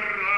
your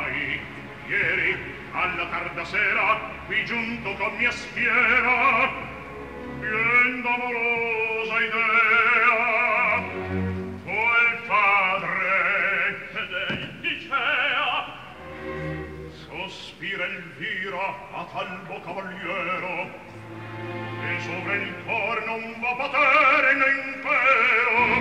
tarda sera qui giunto con mia schiera bien d'amorosa idea quel padre ed dicea sospira il Elvira a tal cavaliero e sovra il cor non va potere né impero.